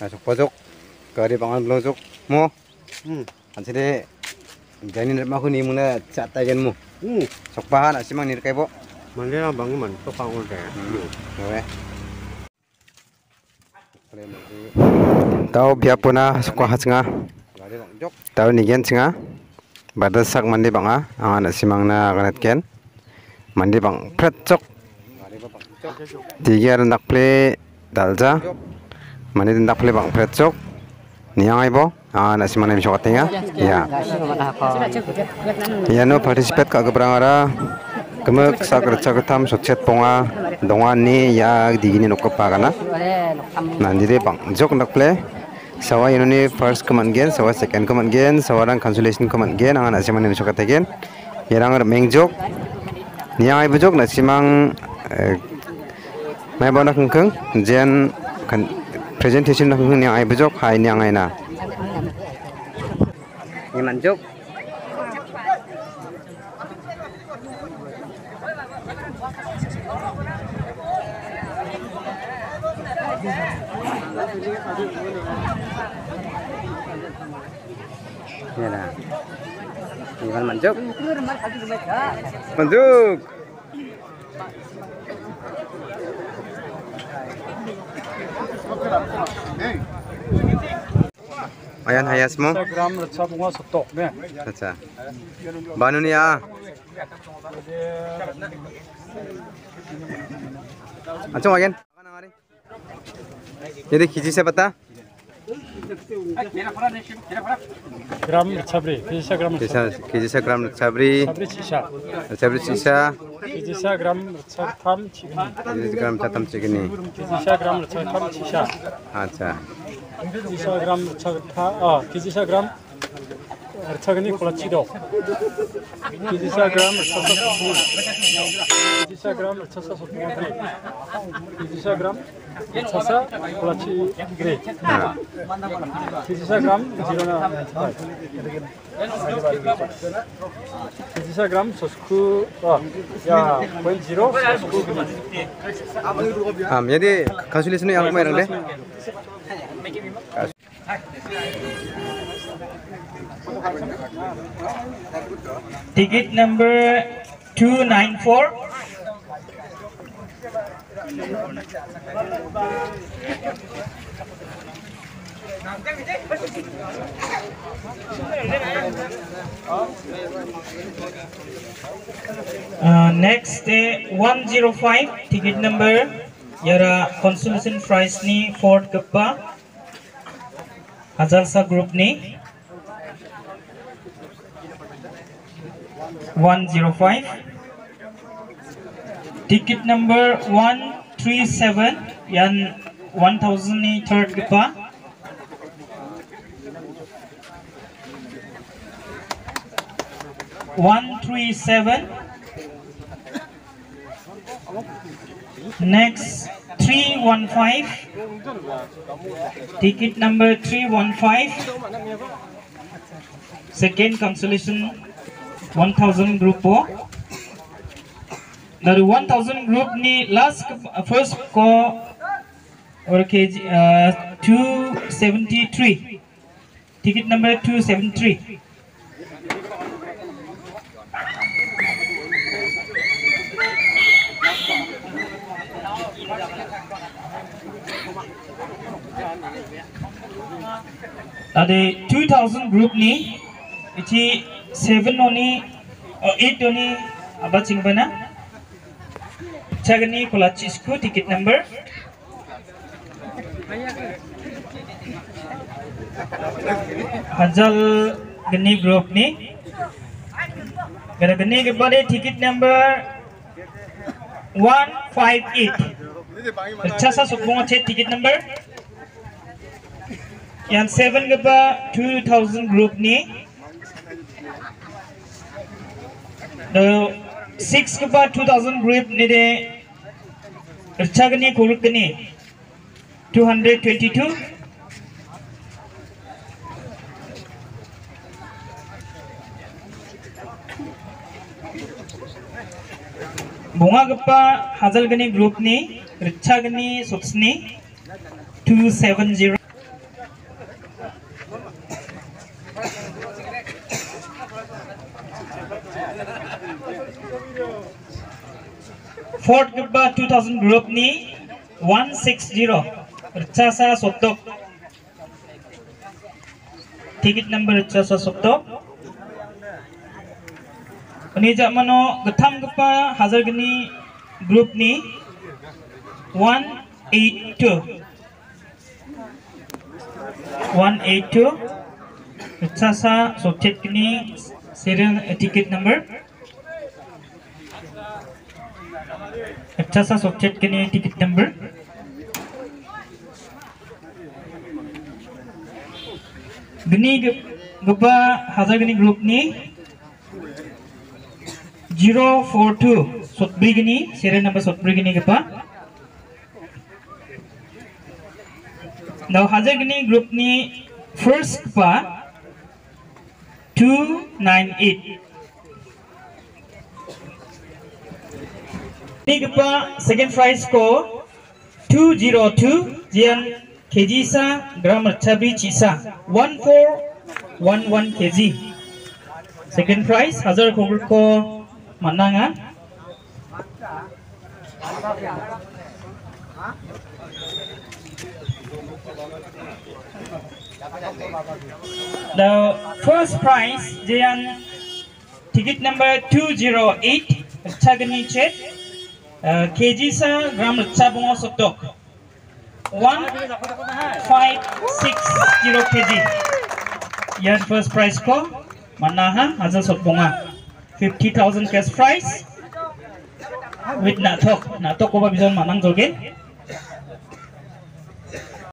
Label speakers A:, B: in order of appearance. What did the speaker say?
A: masuk pojok ke di pangan lojok mu
B: hmm.
A: An sini jani nak mahu ni muna cat tajan mu
B: hmm.
A: Sok bahan nak simang ni kai bo.
B: Mandi lah bang man. Sok pangun deh hmm.
A: Oke Tahu biapuna suka hatsinga. Tahu nigen singa. Badat sak mandi banga. Angan ah. Ah, simang na kanet ken. Mandi bang pret cok. Tiga rendak ple dalja. Ah, mana tindak pele bang pretsok niang bo ah nasi mana misok katinga ya ya. ya. No participate ka gebrang ara. Kemek sakar cakatam socet ponga. Donga ni ya digini nokop pagana nah, nanti deh bang jok nak pele sawa ini first command gen sawa second command gen sawa orang consolation command gen angan nasi mana misok kategen yerang ya, meng jok. Niang ibo jok nasi mang eh, mai bonak kengkeng. Jen kan presentation na không niang ai bujok hai niang ai na
C: ni man jok Ini
A: lah.
C: Ini kan manjuk.
A: Manjuk. Ayan hayas mo.
D: gram rasa bunga setok ni.
A: Acha. Banu ni ah. अच्छा again ये देख खींची से बता
D: ग्राम छाब्री केजिसा ग्राम
A: केजिसा ग्राम छाब्री।
D: छाब्री चिसा।
A: छाब्री
D: केजिसा ग्राम छथाम चिकनी
A: केजिसा ग्राम छथाम चिकनी
D: केजिसा ग्राम छथाम चिसा।
A: अच्छा।
D: केजिसा ग्राम छथा अ केजिसा ग्राम 애착은이 골라치도 이지사그램을 쳐서 소풍을 이지사그램을 쳐서 소풍을 그리 이지사그램 쳐서 골라치 그리 이지사그램 지러나 이지사그램 소스쿠 야 웬지로 소스쿠 그리
A: 암 얘네 가수 리스는 양말 말할래? 가수 리스는 양말 말할래?
E: Ticket number 294. Uh, next, uh, 105 ticket number Yara consolation prize ni Ford Kappa Hazalsa group ni 105 ticket number 137 yan 1000 ni One three seven. Next three one five. Ticket number three one five. Second consolation 1000 group po. Dari 1000 group ni last first ko or kg uh, 273. Ticket number 273. अदे 2000 group नी इची seven ओनी और eight ओनी अब चिंग बना चगनी कोलाची school ticket number हजल गनी ग्रुप नी। गने गनी के बड़े ticket number one five eight अच्छा सा सुपुंग अच्छे टिकट नंबर यान सेवन के बा टू थाउज़ेंड ग्रुप ने तो सिक्स के बा टू थाउज़ेंड ग्रुप ने दे रचा करने को रुकने टू हंड्रेड ट्वेंटी टू बोमा गप्पा हाजल गनी ग्रुप ने रिच्छा गनी sucks two seven zero Ford Nubba 2000 Group ni 160 Rcasa Sotok Tiket number Rcasa Sotok Ini jakmano Getam Gepa Hazar Geni Group ni 182 182 Rcasa Sotok ni Serial Tiket number अच्छा सा सोचेट के लिए टिकट नंबर गनी group ने zero four two सोतब्री गनी सेरे नंबर सोतब्री के पास दो हज़ार ग्रुप ने फ़र्स्ट पा two nine eight Gapa second prize ko 202 jian kg sa gram chabi chisa 1411 kg second prize hazar khobur ko mananga the first prize jian ticket number 208 chagani chet কেজিচা গ্ৰাম ৰিচাবং চদ্দ one five six zero' KG ইয়াৰ first prize ক মান্না হা হাজাৰ চদ্বঙা fifty thousand cash prize with নাটক নাটক ক'ব বিজন মানাং জগেন